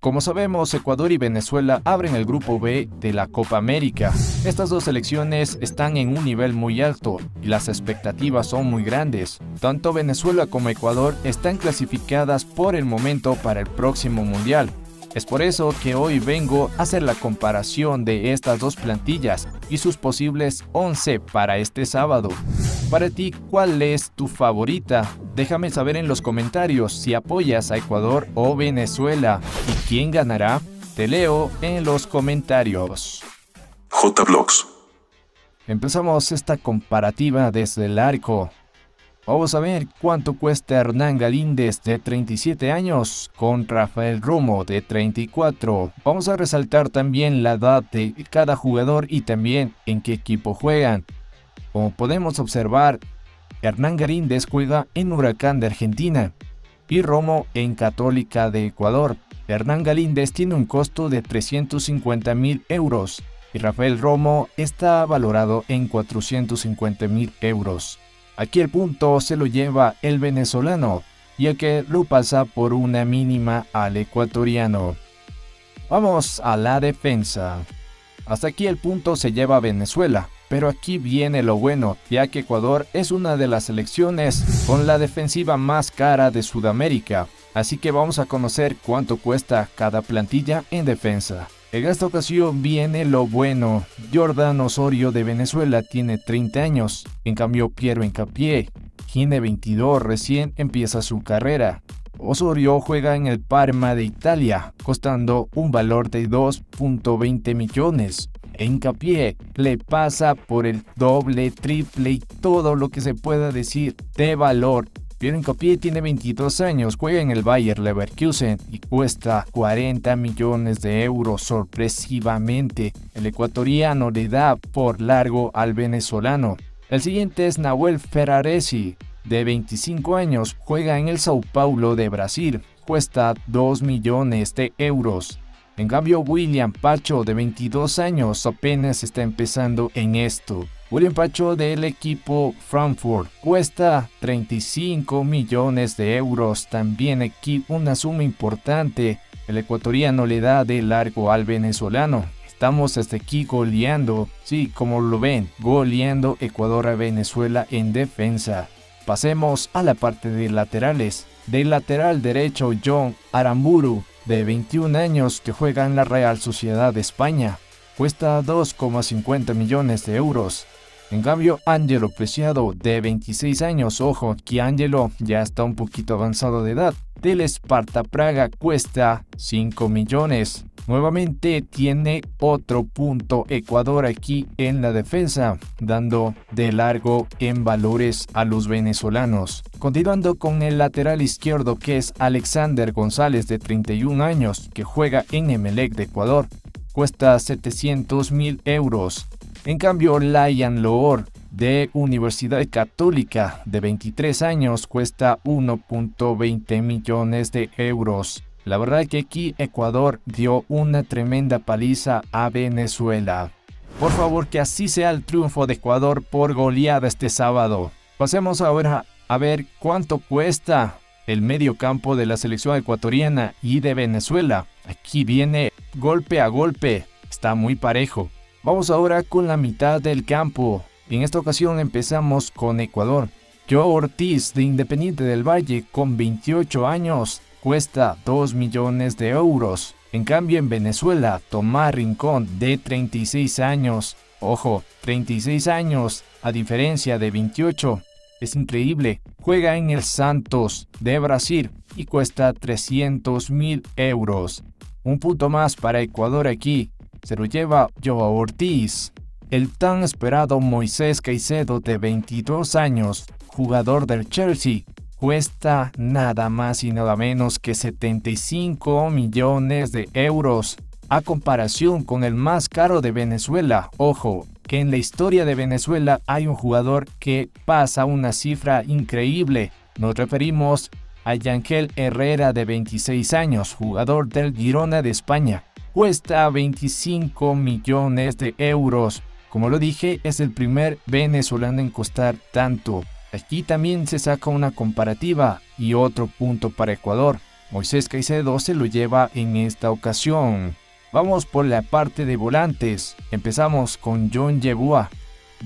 Como sabemos, Ecuador y Venezuela abren el grupo B de la Copa América. Estas dos selecciones están en un nivel muy alto y las expectativas son muy grandes. Tanto Venezuela como Ecuador están clasificadas por el momento para el próximo Mundial. Es por eso que hoy vengo a hacer la comparación de estas dos plantillas y sus posibles 11 para este sábado. Para ti, ¿cuál es tu favorita? Déjame saber en los comentarios si apoyas a Ecuador o Venezuela y quién ganará. Te leo en los comentarios. J Empezamos esta comparativa desde el arco. Vamos a ver cuánto cuesta Hernán Galíndez de 37 años con Rafael Romo de 34. Vamos a resaltar también la edad de cada jugador y también en qué equipo juegan. Como podemos observar, Hernán Galíndez juega en Huracán de Argentina y Romo en Católica de Ecuador. Hernán Galíndez tiene un costo de 350 mil euros y Rafael Romo está valorado en 450 mil euros. Aquí el punto se lo lleva el venezolano, ya que lo pasa por una mínima al ecuatoriano. Vamos a la defensa. Hasta aquí el punto se lleva Venezuela, pero aquí viene lo bueno, ya que Ecuador es una de las selecciones con la defensiva más cara de Sudamérica, así que vamos a conocer cuánto cuesta cada plantilla en defensa. En esta ocasión viene lo bueno. Jordan Osorio de Venezuela tiene 30 años, en cambio Piero Encapié tiene 22, recién empieza su carrera. Osorio juega en el Parma de Italia, costando un valor de 2.20 millones. Encapié le pasa por el doble, triple y todo lo que se pueda decir de valor Piero Incapié tiene 22 años, juega en el Bayer Leverkusen y cuesta 40 millones de euros sorpresivamente. El ecuatoriano le da por largo al venezolano. El siguiente es Nahuel Ferraresi, de 25 años, juega en el Sao Paulo de Brasil, cuesta 2 millones de euros. En cambio, William Pacho, de 22 años, apenas está empezando en esto. William Pacho del equipo Frankfurt cuesta 35 millones de euros. También aquí una suma importante. El ecuatoriano le da de largo al venezolano. Estamos hasta aquí goleando. Sí, como lo ven, goleando Ecuador a Venezuela en defensa. Pasemos a la parte de laterales. Del lateral derecho John Aramburu, de 21 años, que juega en la Real Sociedad de España. Cuesta 2,50 millones de euros. En cambio, Angelo Preciado, de 26 años, ojo, que Angelo ya está un poquito avanzado de edad, del Esparta Praga cuesta 5 millones. Nuevamente tiene otro punto Ecuador aquí en la defensa, dando de largo en valores a los venezolanos. Continuando con el lateral izquierdo que es Alexander González de 31 años, que juega en Emelec de Ecuador, cuesta 700 mil euros. En cambio, Lion Loor de Universidad Católica de 23 años cuesta 1.20 millones de euros. La verdad que aquí Ecuador dio una tremenda paliza a Venezuela. Por favor que así sea el triunfo de Ecuador por goleada este sábado. Pasemos ahora a ver cuánto cuesta el medio campo de la selección ecuatoriana y de Venezuela. Aquí viene golpe a golpe. Está muy parejo. Vamos ahora con la mitad del campo. En esta ocasión empezamos con Ecuador. Joe Ortiz de Independiente del Valle con 28 años cuesta 2 millones de euros. En cambio en Venezuela, Tomás Rincón de 36 años, ojo, 36 años, a diferencia de 28, es increíble, juega en el Santos de Brasil y cuesta 300 mil euros. Un punto más para Ecuador aquí, se lo lleva Joao Ortiz. El tan esperado Moisés Caicedo de 22 años, jugador del Chelsea, cuesta nada más y nada menos que 75 millones de euros, a comparación con el más caro de Venezuela. Ojo, que en la historia de Venezuela hay un jugador que pasa una cifra increíble. Nos referimos a Yangel Herrera de 26 años, jugador del Girona de España, cuesta 25 millones de euros. Como lo dije, es el primer venezolano en costar tanto. Aquí también se saca una comparativa y otro punto para Ecuador. Moisés Caicedo se lo lleva en esta ocasión. Vamos por la parte de volantes. Empezamos con John Yebua.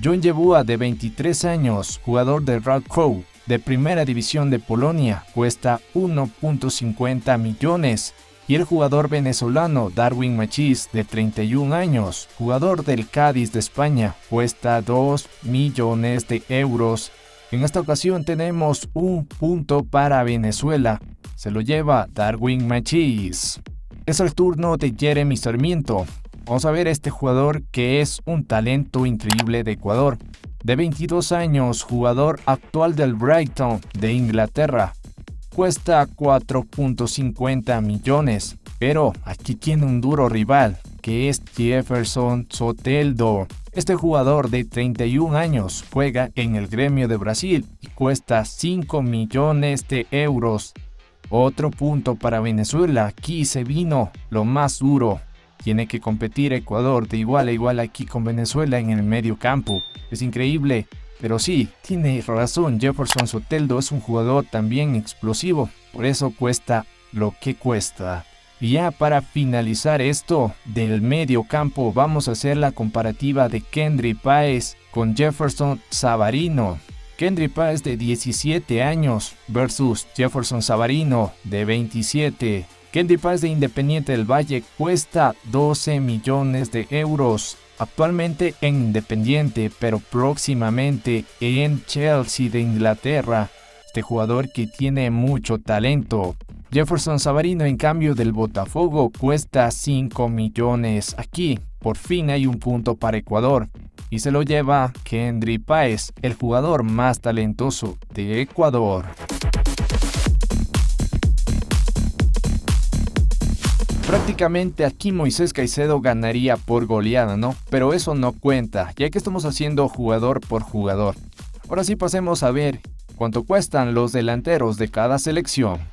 John Yebua, de 23 años, jugador de Crow de Primera División de Polonia, cuesta 1.50 millones. Y el jugador venezolano Darwin Machis, de 31 años, jugador del Cádiz de España, cuesta 2 millones de euros. En esta ocasión tenemos un punto para Venezuela. Se lo lleva Darwin Machis. Es el turno de Jeremy Sarmiento. Vamos a ver este jugador que es un talento increíble de Ecuador. De 22 años, jugador actual del Brighton de Inglaterra. Cuesta 4.50 millones, pero aquí tiene un duro rival, que es Jefferson Soteldo. Este jugador de 31 años juega en el gremio de Brasil y cuesta 5 millones de euros. Otro punto para Venezuela, aquí se vino lo más duro. Tiene que competir Ecuador de igual a igual aquí con Venezuela en el medio campo. Es increíble, pero sí, tiene razón, Jefferson Soteldo es un jugador también explosivo, por eso cuesta lo que cuesta. Ya para finalizar esto del medio campo, vamos a hacer la comparativa de Kendry Páez con Jefferson Savarino. Kendry Páez de 17 años versus Jefferson Savarino de 27. Kendry Páez de Independiente del Valle cuesta 12 millones de euros. Actualmente en Independiente, pero próximamente en Chelsea de Inglaterra. Este jugador que tiene mucho talento. Jefferson Savarino en cambio del Botafogo cuesta 5 millones. Aquí por fin hay un punto para Ecuador y se lo lleva Kendry Páez, el jugador más talentoso de Ecuador. Prácticamente aquí Moisés Caicedo ganaría por goleada, ¿no? Pero eso no cuenta, ya que estamos haciendo jugador por jugador. Ahora sí pasemos a ver cuánto cuestan los delanteros de cada selección.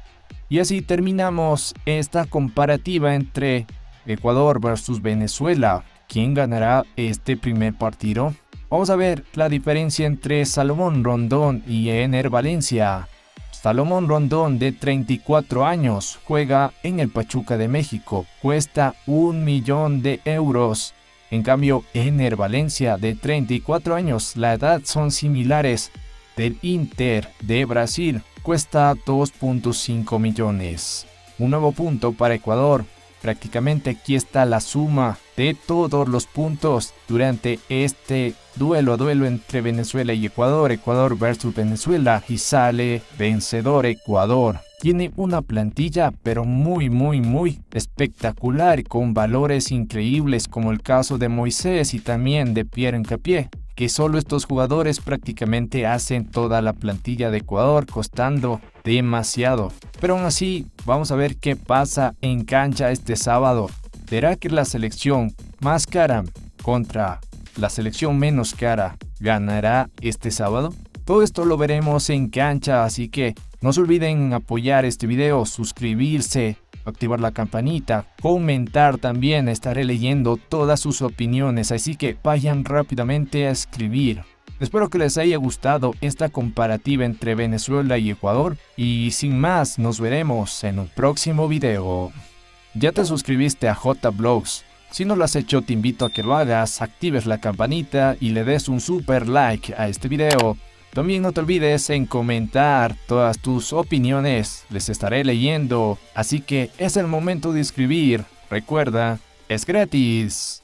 Y así terminamos esta comparativa entre Ecuador versus Venezuela, ¿Quién ganará este primer partido? Vamos a ver la diferencia entre Salomón Rondón y Ener Valencia. Salomón Rondón, de 34 años, juega en el Pachuca de México, cuesta un millón de euros. En cambio, Ener Valencia, de 34 años, la edad son similares, del Inter de Brasil, cuesta 2.5 millones. Un nuevo punto para Ecuador, Prácticamente aquí está la suma de todos los puntos durante este duelo a duelo entre Venezuela y Ecuador, Ecuador versus Venezuela y sale vencedor Ecuador. Tiene una plantilla pero muy muy muy espectacular con valores increíbles como el caso de Moisés y también de Pierre Encapié que solo estos jugadores prácticamente hacen toda la plantilla de Ecuador costando demasiado. Pero aún así, vamos a ver qué pasa en cancha este sábado. ¿Será que la selección más cara contra la selección menos cara ganará este sábado? Todo esto lo veremos en cancha, así que no se olviden apoyar este video, suscribirse, activar la campanita, comentar también, estaré leyendo todas sus opiniones, así que vayan rápidamente a escribir. Espero que les haya gustado esta comparativa entre Venezuela y Ecuador y sin más nos veremos en un próximo video. Ya te suscribiste a JBlogs. Si no lo has hecho te invito a que lo hagas, actives la campanita y le des un super like a este video también no te olvides en comentar todas tus opiniones, les estaré leyendo, así que es el momento de escribir. Recuerda, es gratis.